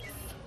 Yeah.